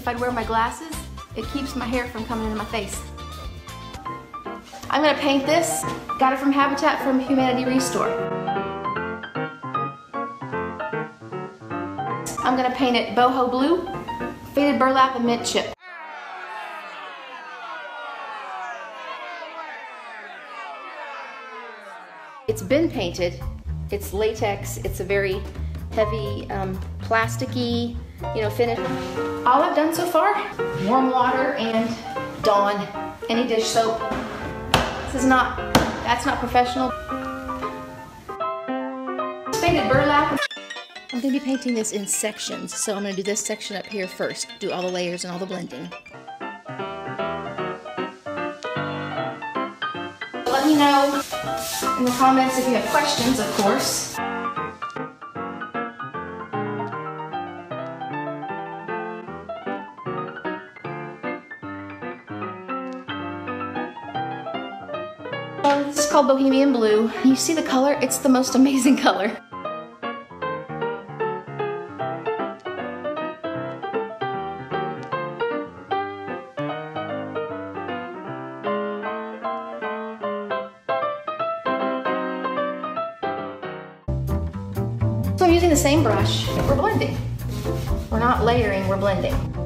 if I'd wear my glasses, it keeps my hair from coming into my face. I'm gonna paint this. Got it from Habitat for Humanity Restore. I'm gonna paint it boho blue, faded burlap, and mint chip. It's been painted. It's latex. It's a very heavy, um, plasticky, you know, finish. All I've done so far, warm water and Dawn, any dish soap. This is not, that's not professional. Faded burlap. I'm gonna be painting this in sections, so I'm gonna do this section up here first, do all the layers and all the blending. Let me know in the comments if you have questions, of course. So this is called Bohemian Blue. You see the color? It's the most amazing color. So I'm using the same brush. We're blending. We're not layering, we're blending.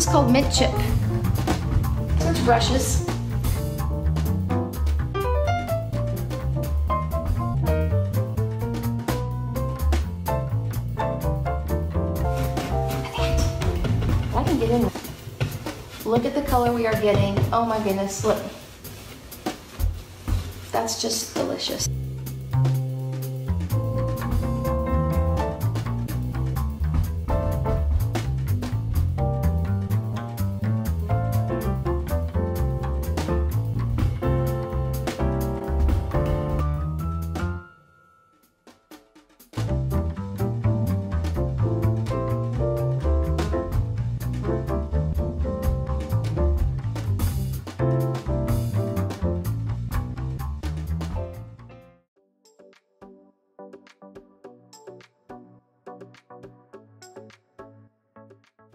Is called mint chip. Brushes. I can get in. Look at the color we are getting. Oh my goodness, look. That's just delicious.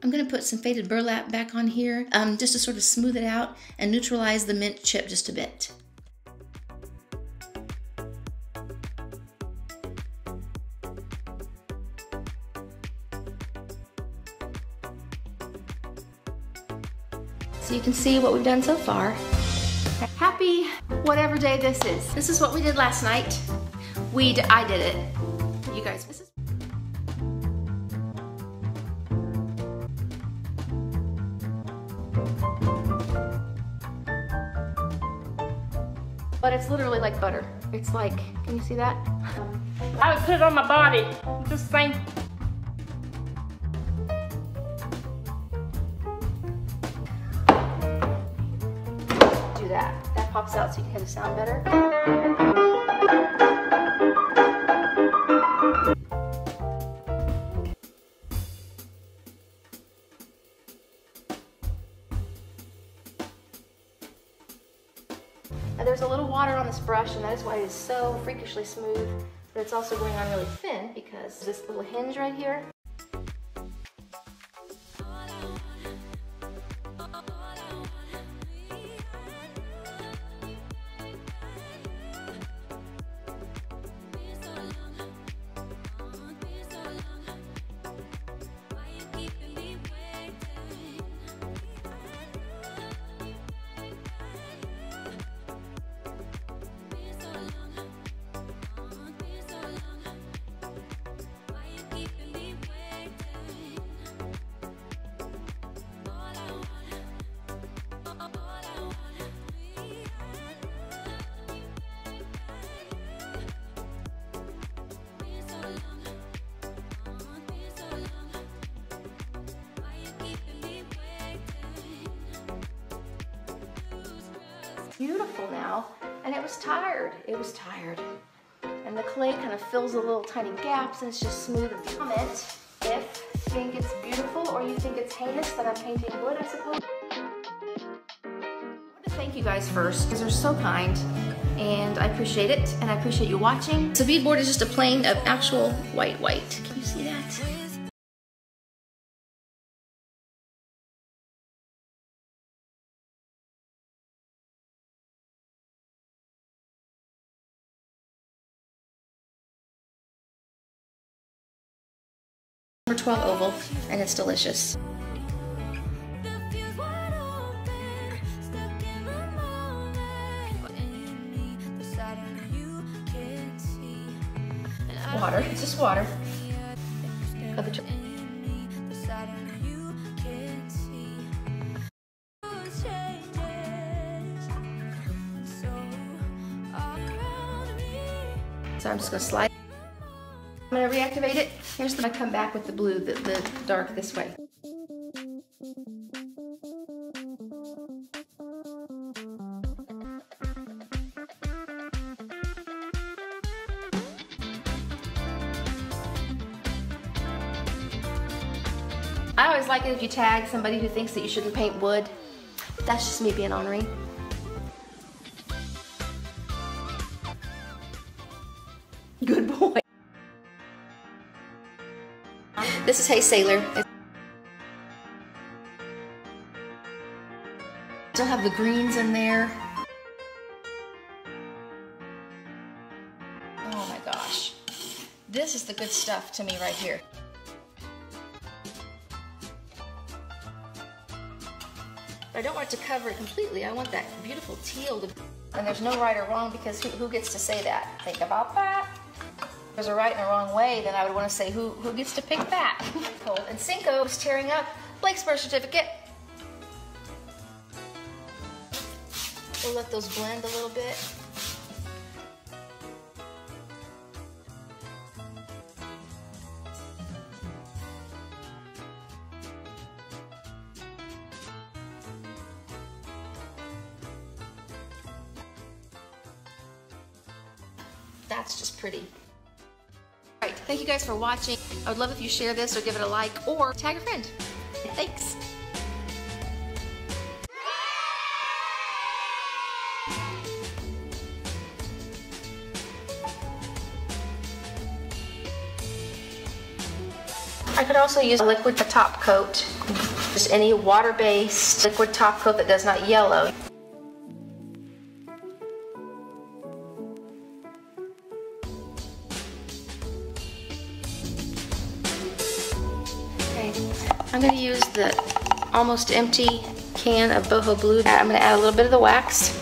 I'm gonna put some faded burlap back on here um, just to sort of smooth it out and neutralize the mint chip just a bit. So you can see what we've done so far. Happy whatever day this is. This is what we did last night. We, I did it. You guys, this is But it's literally like butter. It's like, can you see that? I would put it on my body. Just same. Do that. That pops out so you can hear the sound better. So freakishly smooth, but it's also going on really thin because this little hinge right here. Beautiful now. And it was tired. It was tired. and the clay kind of fills the little tiny gaps and it's just smooth and comment if you think it's beautiful or you think it's heinous that I'm painting wood, I suppose. I want to thank you guys first because they're so kind and I appreciate it and I appreciate you watching. So beadboard is just a plane of actual white white. Can you see that? Number 12 oval and it's delicious. Water, it's just water. So I'm just gonna slide. I'm gonna reactivate it. Here's the, I come back with the blue, the, the dark this way. I always like it if you tag somebody who thinks that you shouldn't paint wood. That's just me being ornery. This is Hey Sailor. Still have the greens in there. Oh my gosh. This is the good stuff to me right here. I don't want it to cover it completely. I want that beautiful teal to... And there's no right or wrong because who, who gets to say that? Think about that. There's a right and a wrong way, then I would want to say who, who gets to pick that. And Cinco is tearing up Blake's birth certificate. We'll let those blend a little bit. That's just pretty. Thank you guys for watching. I would love if you share this or give it a like or tag a friend. Thanks. I could also use a liquid top coat, just any water-based liquid top coat that does not yellow. I'm to use the almost empty can of boho blue. I'm to add a little bit of the wax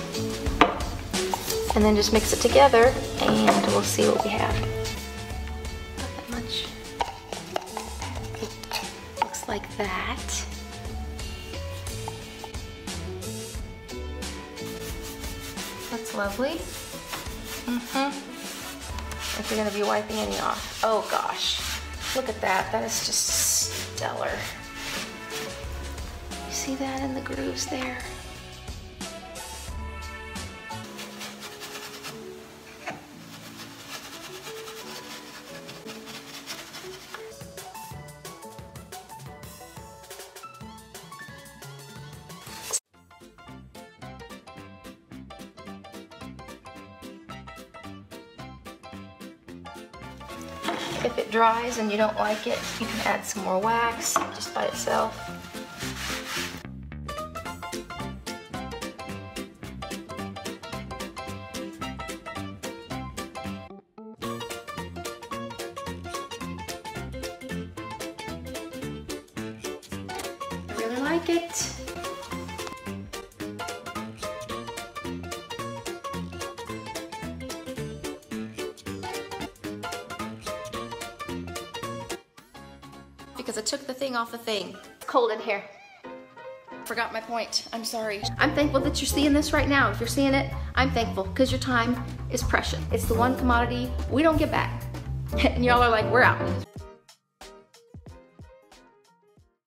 and then just mix it together and we'll see what we have. Not that much. Looks like that. That's lovely. Mm-hmm. If you're to be wiping any off. Oh gosh. Look at that. That is just stellar. You see that in the grooves there? If it dries and you don't like it, you can add some more wax just by itself. Like it. because I took the thing off the thing. It's cold in here. Forgot my point. I'm sorry. I'm thankful that you're seeing this right now. If you're seeing it, I'm thankful because your time is precious. It's the one commodity we don't get back. and y'all are like, we're out.